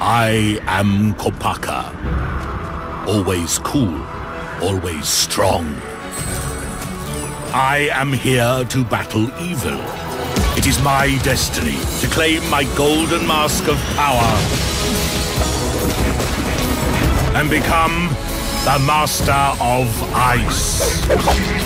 I am Kopaka. Always cool, always strong. I am here to battle evil. It is my destiny to claim my golden mask of power and become the Master of Ice.